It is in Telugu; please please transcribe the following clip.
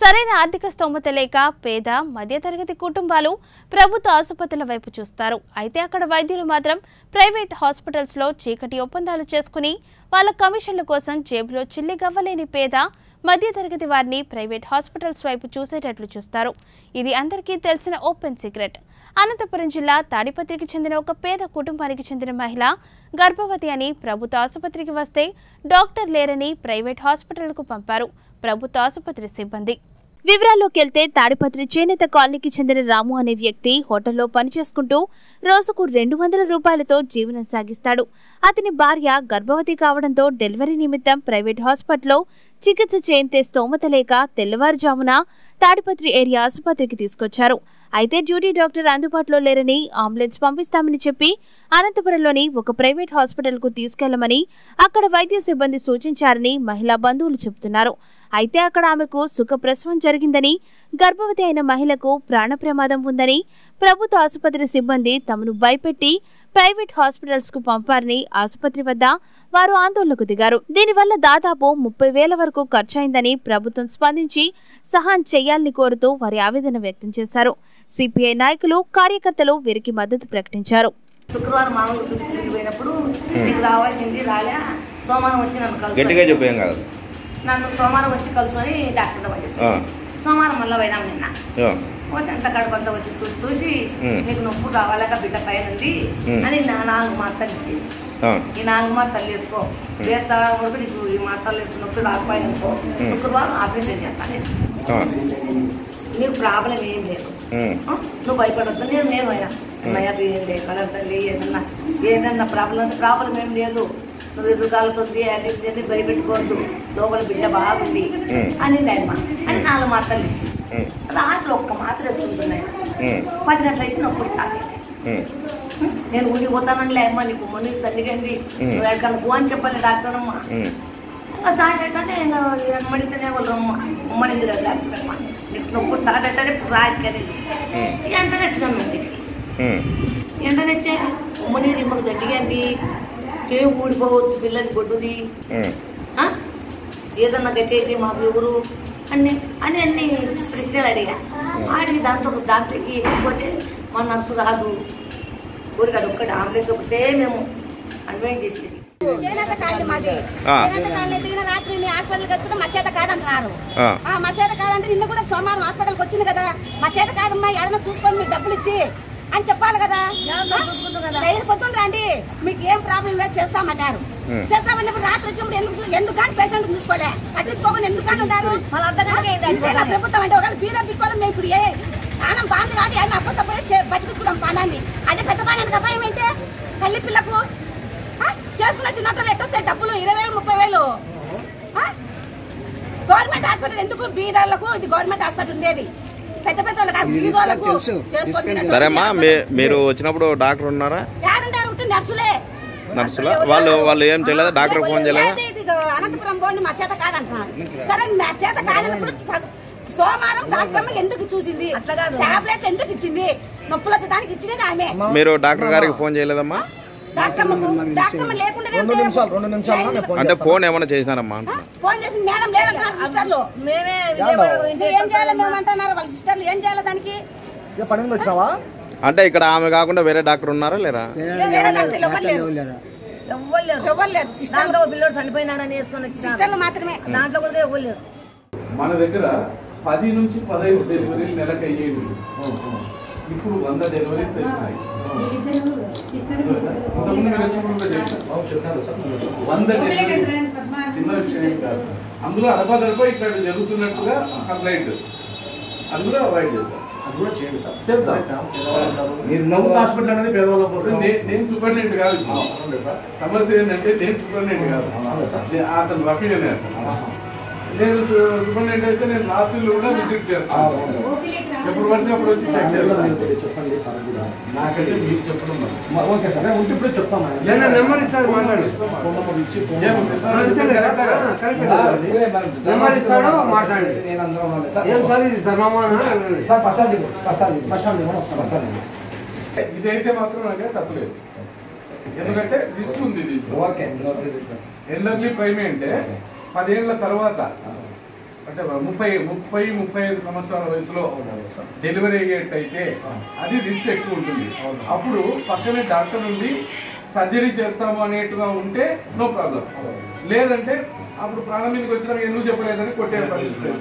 సరైన ఆర్థిక స్తోమత లేక పేద మధ్యతరగతి కుటుంబాలు ప్రభుత్వ ఆసుపత్రుల వైపు చూస్తారు. అయితే అక్కడ వైద్యులు మాత్రం ప్రైవేట్ హాస్పిటల్స్లో చీకటి ఒప్పందాలు చేసుకుని వాళ్ళ కమిషన్ల కోసం జేబులో చిల్లి గవ్వలేని పేద మధ్యతరగతి వారిని ప్రైవేట్ హాస్పిటల్స్ వైపు చూసేటట్లు చూస్తారు. ఇది అందరికీ తెలిసిన ఓపెన్ సీక్రెట్. అనంతపురం జిల్లా తాడిపత్రికి చెందిన ఒక పేద కుటుంబానికి చెందిన మహిళ గర్భవతి అని ప్రభుత్వ ఆసుపత్రికి వస్తే డాక్టర్ లేరని ప్రైవేట్ హాస్పిటల్కు పంపారు ప్రభుత్వ ఆసుపత్రి సిబ్బంది. వివరాల్లోకి వెళ్తే తాడిపత్రి చేనేత కాలనీకి చెందిన రాము అనే వ్యక్తి హోటల్లో పనిచేసుకుంటూ రోజుకు రెండు వందల రూపాయలతో జీవనం సాగిస్తాడు. అతని భార్య గర్భవతి కావడంతో డెలివరీ నిమిత్తం ప్రైవేట్ హాస్పిటల్లో చికిత్స చేయించే స్తోమత లేక తెల్లవారుజామున తాడిపత్రి ఏరియా ఆసుపత్రికి తీసుకొచ్చారు. అయితే డ్యూటీ డాక్టర్ అందుబాటులో లేరని అంబులెన్స్ పంపిస్తామని చెప్పి అనంతపురంలోని ఒక ప్రైవేట్ హాస్పిటల్కు తీసుకెళ్ళమని అక్కడ వైద్య సిబ్బంది సూచించారని మహిళా బంధువులు చెబుతున్నారు. అయితే అక్కడ ఆమెకు సుఖప్రసవం జరిగిందని గర్భవతి అయిన మహిళకు ప్రాణ ప్రమాదం ఉందని ప్రభుత్వ ఆసుపత్రి సిబ్బంది తమను భయపెట్టి ప్రైవేట్ హాస్పిటల్స్కు పంపారని ఆసుపత్రి వద్ద వారు ఆందోళనకు దిగారు. దీనివల్ల దాదాపు ముప్పై వేల వరకు ఖర్చయిందని ప్రభుత్వం స్పందించి సహాయం చేయాలని కోరుతూ వారి ఆవేదన వ్యక్తం చేశారు. సిపిఐ నాయకులు కార్యకర్తలు వీరికి మద్దతు ప్రకటించారు. శుక్రవారం మామూలు రావాల్సింది రాలే. సోమవారం గట్టిగా చెప్పు కాదు. నన్ను సోమవారం వచ్చి కలుసుకొని డాక్టర్ సోమవారం మళ్ళీ పోయినాం నిన్న. పోతే అంత కడుపంతా వచ్చి చూసి ఉమ్. నీకు నొప్పు రావాలక బిడ్డ పైన ఉంది. అని నా నాలుగు మాత్రలు ఇచ్చింది ఈ నాలుగు మాత్రలు వేసుకో. వేరే వరకు నీకు ఈ మాత్రలు నొప్పి రాకపోయిన శుక్రవారం ఆపరేషన్ చేస్తాను నేను. నీకు ప్రాబ్లం ఏం లేదు? నువ్వు భయపడొద్దు. నేను నేను అయినా అమ్మయ్య బియ్యం లే కలర్ తల్లి ఏదన్నా ఏదన్నా ప్రాబ్లం అంటే ప్రాబ్లం ఏం లేదు. నువ్వు ఎదురుగాలుతుంది అది ఇది అని భయపెట్టుకోవద్దు. లోపల బిడ్డ బాగుంది. అని అమ్మ అని నాలుగు మాత్రలు ఇచ్చి రాత్రి ఒక్క మాత్ర ఉమ్, పది గంటలు అయితే నొప్పుడు స్టార్ట్ నేను ఊరికి పోతానని లే అమ్మ నీకు మొన్న తల్లిగండి ఉమ్. నువ్వు ఎక్కడికన్నా పో అని చెప్పాలి డాక్టర్ అమ్మ. ఇంకా స్టార్ట్ అయితే ఇంకా వాళ్ళు అమ్మ ఉమ్మడింది కదా డాక్టర్ అమ్మ నీకు నొప్పుడు స్టార్ట్ అయితే ఇప్పుడు అనేది ఉమ్, వెంటనే వచ్చాను ఇంటికి. వెంటనే వచ్చా ఉమ్మని నిమ్మకు గట్టిగాంది ఏ ఊడిపోవచ్చు ఉమ్, ఆ? ఏదన్నా గట్టేది మాకు ఎవరు? అన్ని అని అన్ని ప్రశ్నలు అడిగా. అడిగి దాంట్లో దాంట్లోకి పోతే మా నర్సు రాదు. ఊరికి అది ఒక్కటి ఆంబులెన్స్ ఒకటే మేము అడ్వైట్ చేసేది. చేనేత కాలనీ మాది. చేనేత రాత్రి హాస్పిటల్ కట్టుకుంటే మా చేత కాదంటున్నారు. ఆ. ఆ, మా చేత కాదంటే నిన్న కూడా సోమవారం హాస్పిటల్కి వచ్చింది కదా. మా చేత కాదమ్మా ఎవరైనా చూసుకొని మీకు డబ్బులు ఇచ్చి అని చెప్పాలి కదా. సైడ్ పొద్దున్న రండి. మీకు ఏం ప్రాబ్లం లేదు చేస్తామన్నారు. చేస్తామన్నప్పుడు రాత్రి వచ్చినప్పుడు ఎందుకు ఎందుకు కానీ పేషెంట్ చూసుకోలే? పట్టించుకోకుండా ఎందుకు కానీ ఉన్నారు ప్రభుత్వం అంటే ఒకవేళ బీద పిక్కోవాలి మేము ఇప్పుడు ఏ ప్రాణం బాగుంది కాబట్టి ఆయన అప్పకపోయి బతికించుకుంటాం పానాన్ని అదే పెద్ద పానానికి అపాయం ఏంటి? తల్లి పిల్లకు ఆ? చేసుకున్న తిన్నట్లు ఎట్టొచ్చాయి డబ్బులు ఇరవై వేలు ముప్పై వేలు. ఆ? గవర్నమెంట్ హాస్పిటల్ ఎందుకు బీదాలకు ఇది గవర్నమెంట్ హాస్పిటల్ ఉండేది. పెద్ద పెద్ద సరేమ్మా మీ మీరు వచ్చినప్పుడు డాక్టర్ ఉన్నారా? నర్సులే. నర్సులా? వాళ్ళు- వాళ్ళు ఏం చేయలేదా? డాక్టర్ ఫోన్ చేయలేదా? అనంతపురం పోండి మా చేత కాదంటున్నారు. సరే మా చేత కాదన్నప్పుడు సోమవారం డాక్టర్ అమ్మ ఎందుకు చూసింది? అట్లా కాదు. టాబ్లెట్ ఎందుకు ఇచ్చింది? నొప్పులు దానికి ఇచ్చినది ఆమె. మీరు డాక్టర్ గారికి ఫోన్ చేయలేదమ్మా? డాక్టర్ అమ్మకు డాక్టర్ అమ్మ లేకుండా రెండు నిమిషాలు రెండు నిమిషాలు నేను ఫోన్ అంటే ఫోన్ ఏమైనా చేసినారమ్మా? ఫోన్ చేసి మేడం లేదంటున్నారు సిస్టర్లు. మేమే ఏం చేయాలి అంటున్నారు వాళ్ళ సిస్టర్లు ఏం చేయాలి దానికి? పని వచ్చావా? అంటే ఇక్కడ ఆమె కాకుండా వేరే డాక్టర్ ఉన్నారా లేరా? సిస్టర్లు మాత్రమే. దాంట్లో కూడా మన దగ్గర పది నుంచి పదహైదు డెలివరీలు నెలకు అయ్యేవి ఇప్పుడు వంద డెలివరీస్ అవుతున్నాయి ఇంతకుముందు మీరు వచ్చినప్పుడు వంద చిన్న విషయం కాదు అందులో అడపదడప ఇట్లా జరుగుతున్నట్టుగా కంప్లైంట్ అది కూడా అవాయిడ్ చేద్దాం అది కూడా చేయండి సార్ చెప్తాం మీరు హాస్పిటల్ అనేది పేదవాళ్ళ కోసం నేను సూపరింటెండెంట్ కాదు సార్ సమస్య ఏంటంటే నేను సూపరింటెండెంట్ కాదు అతను రఫీ అనే అతను. నేను సు- సూపరింటెండెంట్ అయితే నేను రాత్రులు కూడా విజిట్ చేస్తాను. ఎప్పుడు పడితే అప్పుడు వచ్చి చెక్ చేస్తాను. చెప్పండి సార్ కూడా నాకైతే మీకు చెప్పడం ఓకే సార్ ఉంటే ఇప్పుడే చెప్తాను లేదా నెంబర్ మాట్లాడు. ఫోన్ నెంబర్ ఇదే ఇస్తాడో మాట్లాడండి. నేను అందరం. సార్, ఏం ఇది ధర్మమాన. ఇదైతే మాత్రం నాకే తప్పలేదు. ఎందుకంటే రిస్క్ ఉంది దీంట్లో. Okay okay. ఎల్డర్లీ ప్రైమే అంటే పదేళ్ళ తర్వాత అంటే ముప్పై ముప్పై ముప్పై ఐదు సంవత్సరాల వయసులో డెలివరీ అయ్యేటైతే అది రిస్క్ ఎక్కువ ఉంటుంది. అప్పుడు పక్కనే డాక్టర్ నుండి సర్జరీ చేస్తాము అనేట్టుగా ఉంటే నో ప్రాబ్లం. లేదంటే అప్పుడు ప్రాణం మీదకి వచ్చినాక ఎందుకు చెప్పలేదని కొట్టే పరిస్థితి.